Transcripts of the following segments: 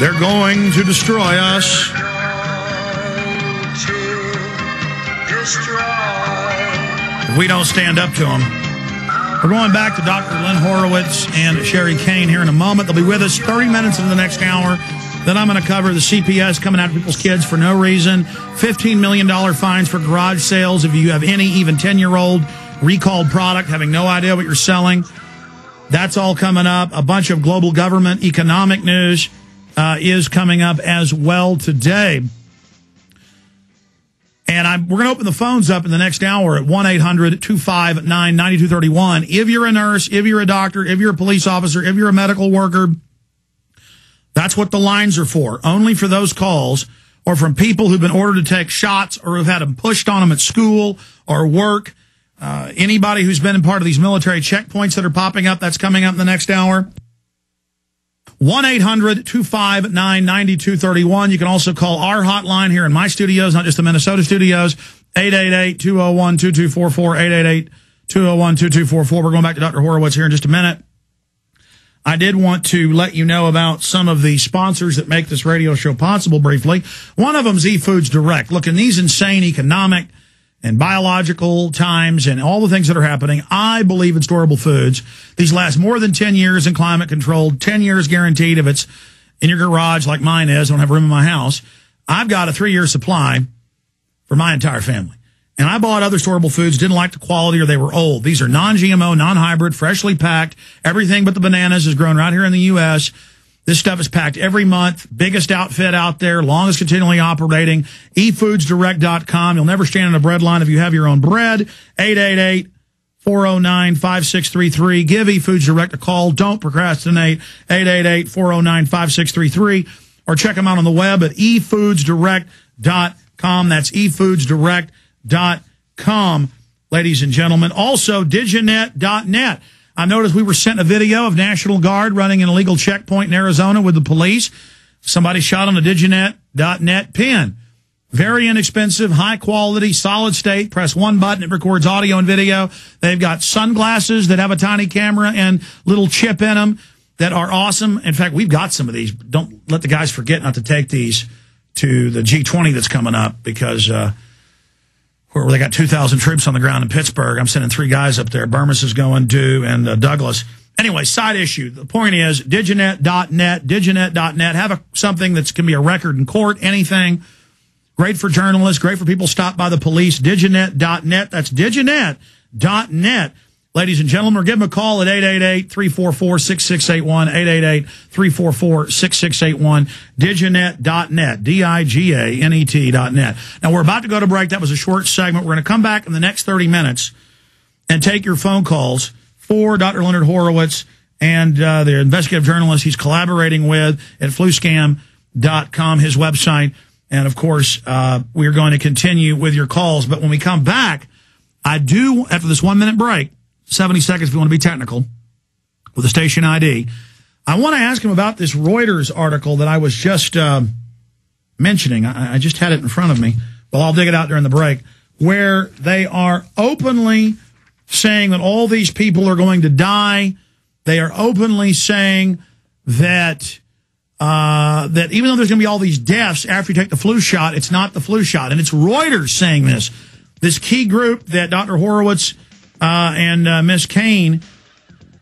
They're going to destroy us. If we don't stand up to them. We're going back to Dr. Len Horowitz and Sherri Kane here in a moment. They'll be with us 30 minutes into the next hour. Then I'm going to cover the CPS coming after people's kids for no reason. $15 million fines for garage sales if you have any, even 10 year old recalled product, having no idea what you're selling. That's all coming up. A bunch of global government economic news uh, is coming up as well today. And I'm, we're going to open the phones up in the next hour at 1 800 259 9231. If you're a nurse, if you're a doctor, if you're a police officer, if you're a medical worker, that's what the lines are for. Only for those calls or from people who've been ordered to take shots or who've had them pushed on them at school or work. Uh, anybody who's been in part of these military checkpoints that are popping up, that's coming up in the next hour. 1 800 259 9231. You can also call our hotline here in my studios, not just the Minnesota studios, 888 201 2244, 888 201 2244. We're going back to Dr. Horowitz here in just a minute. I did want to let you know about some of the sponsors that make this radio show possible briefly. One of them is eFoods Direct. Look, in these insane economic and biological times and all the things that are happening, I believe in storable foods. These last more than 10 years in climate controlled, 10 years guaranteed if it's in your garage like mine is. I don't have room in my house. I've got a three year supply for my entire family. And I bought other storable foods, didn't like the quality or they were old. These are non-GMO, non-hybrid, freshly packed. Everything but the bananas is grown right here in the U.S. This stuff is packed every month. Biggest outfit out there, longest continually operating. eFoodsDirect.com. You'll never stand in a bread line if you have your own bread. 888 409 5633. Give eFoods Direct a call. Don't procrastinate. 888 409 5633. Or check them out on the web at eFoodsDirect.com. That's eFoodsDirect.com, ladies and gentlemen. Also, Diganet.net. I noticed we were sent a video of National Guard running an illegal checkpoint in Arizona with the police. Somebody shot on a Diganet.net pin. Very inexpensive, high quality, solid state. Press one button, it records audio and video. They've got sunglasses that have a tiny camera and little chip in them that are awesome. In fact, we've got some of these. Don't let the guys forget not to take these to the G20 that's coming up because uh, where they got 2,000 troops on the ground in Pittsburgh. I'm sending three guys up there. Bermas is going, Dew, and uh, Douglas. Anyway, side issue. The point is diganet.net, diganet.net. Have a, something that can be a record in court, anything. Great for journalists, great for people stopped by the police. Diganet.net. That's diganet.net. Ladies and gentlemen, or give them a call at 888-344-6681, 888-344-6681, diganet.net, D-I-G-A-N-E-T dot net. Now, we're about to go to break. That was a short segment. We're going to come back in the next 30 minutes and take your phone calls for Dr. Leonard Horowitz and uh, the investigative journalist he's collaborating with at fluscam.com, his website. And, of course, uh, we're going to continue with your calls. But when we come back, I do, after this one-minute break, 70 seconds if you want to be technical with a station ID. I want to ask him about this Reuters article that I was just uh, mentioning. I, I, just had it in front of me. Well, I'll dig it out during the break, where they are openly saying that all these people are going to die. They are openly saying that uh, that even though there's going to be all these deaths after you take the flu shot, it's not the flu shot, and it's Reuters saying this. This key group that Dr. Horowitz uh, and uh, Miss Kane,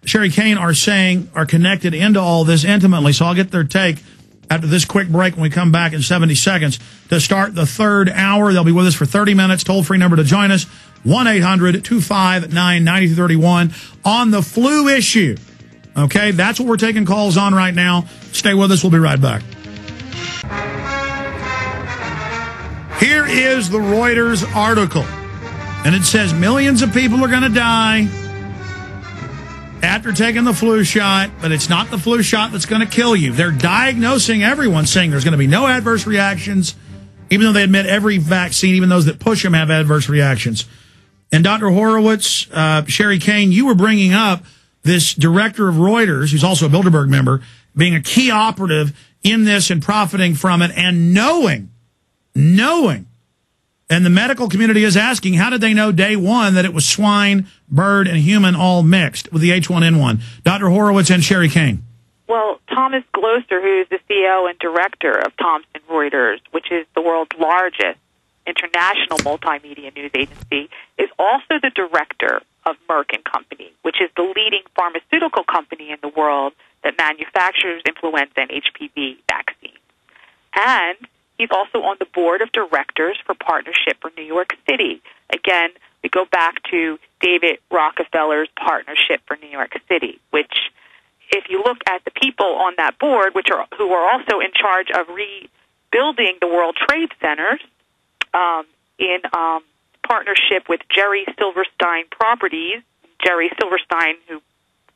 Sherri Kane, are saying are connected into all this intimately. So I'll get their take after this quick break when we come back in 70 seconds to start the third hour. They'll be with us for 30 minutes. Toll free number to join us 1 800 259 9231 on the flu issue. Okay, that's what we're taking calls on right now. Stay with us. We'll be right back. Here is the Reuters article. And it says millions of people are going to die after taking the flu shot, but it's not the flu shot that's going to kill you. They're diagnosing everyone, saying there's going to be no adverse reactions, even though they admit every vaccine, even those that push them, have adverse reactions. And Dr. Horowitz, uh, Sherri Kane, you were bringing up this director of Reuters, who's also a Bilderberg member, being a key operative in this and profiting from it and knowing, knowing and the medical community is asking, how did they know day one that it was swine, bird, and human all mixed with the H1N1? Dr. Horowitz and Sherri Kane. Well, Thomas Glocer, who is the CEO and director of Thomson Reuters, which is the world's largest international multimedia news agency, is also the director of Merck and Company, which is the leading pharmaceutical company in the world that manufactures influenza and HPV vaccines. And he's also on the board of directors for Partnership for New York City. Again, we go back to David Rockefeller's Partnership for New York City, which if you look at the people on that board, which are who are also in charge of rebuilding the World Trade Centers um, in um, partnership with Jerry Silverstein Properties, Jerry Silverstein, who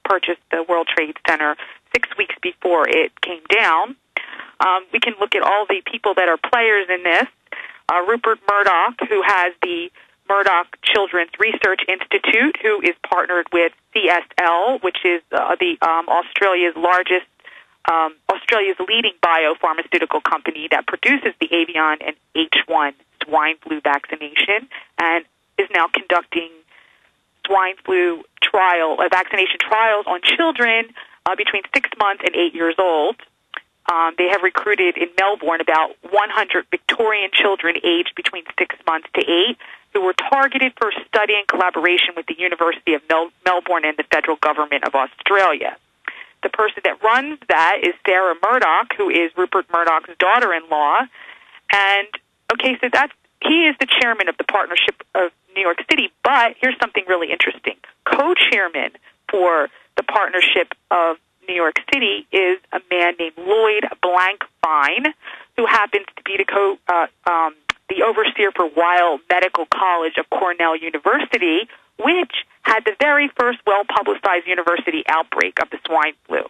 purchased the World Trade Center six weeks before it came down. Um, we can look at all the people that are players in this. Uh, Rupert Murdoch, who has the Murdoch Children's Research Institute, who is partnered with CSL, which is uh, the um, Australia's largest, um, Australia's leading biopharmaceutical company that produces the avian and H1 swine flu vaccination, and is now conducting swine flu trial, uh, vaccination trials on children uh, between six months and eight years old. Um, they have recruited in Melbourne about 100 Victorian children aged between six months to eight who were targeted for study in collaboration with the University of Mel- Melbourne and the federal government of Australia. The person that runs that is Sarah Murdoch, who is Rupert Murdoch's daughter-in-law. And okay, so that's he is the chairman of the partnership of New York City. But here's something really interesting: co-chairman for the partnership of New York City is a man named Lloyd Blankfein, who happens to be the co uh, um, the overseer for Weill Medical College of Cornell University, which had the very first well publicized university outbreak of the swine flu.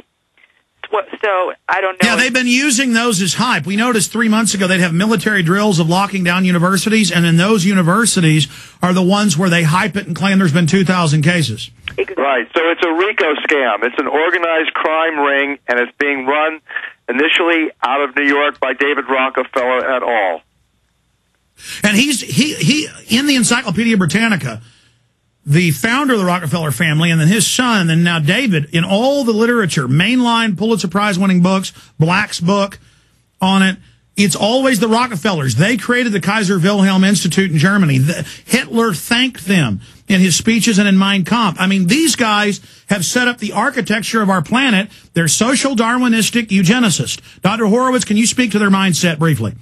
So I don't know. Yeah, they've been using those as hype. We noticed three months ago they'd have military drills of locking down universities, and then those universities are the ones where they hype it and claim there's been 2,000 cases. Exactly. Right. So it's a RICO scam. It's an organized crime ring, and it's being run initially out of New York by David Rockefeller et al. And he's he he in the Encyclopedia Britannica, the founder of the Rockefeller family, and then his son, and now David, in all the literature, mainline Pulitzer Prize winning books, Black's book on it. It's always the Rockefellers. They created the Kaiser Wilhelm Institute in Germany. The, Hitler thanked them in his speeches and in Mein Kampf. I mean, these guys have set up the architecture of our planet. They're social Darwinistic eugenicists. Dr. Horowitz, can you speak to their mindset briefly?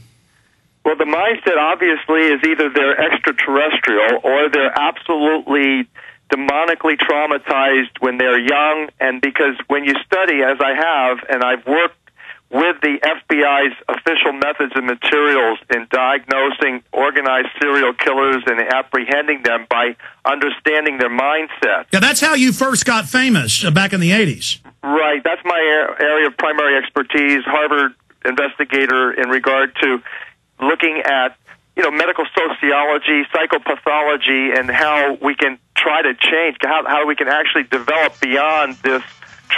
Well, the mindset obviously is either they're extraterrestrial or they're absolutely demonically traumatized when they're young. And because when you study, as I have, and I've worked with the FBI's official methods and materials in diagnosing organized serial killers and apprehending them by understanding their mindset. Yeah, that's how you first got famous uh, back in the 80s. Right. That's my area of primary expertise, Harvard investigator in regard to looking at you know medical sociology, psychopathology, and how we can try to change how how we can actually develop beyond this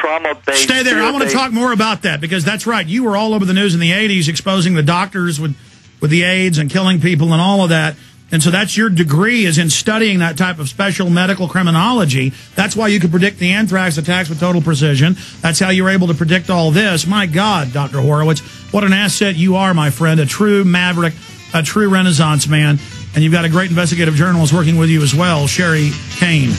trauma based. Stay there. I want to talk more about that because that's right. You were all over the news in the '80s exposing the doctors with with the AIDS and killing people and all of that. And so that's your degree is in studying that type of special medical criminology. That's why you could predict the anthrax attacks with total precision. That's how you're able to predict all this. My God, Dr. Horowitz, what an asset you are, my friend. A true maverick, a true renaissance man. And you've got a great investigative journalist working with you as well, Sherri Kane.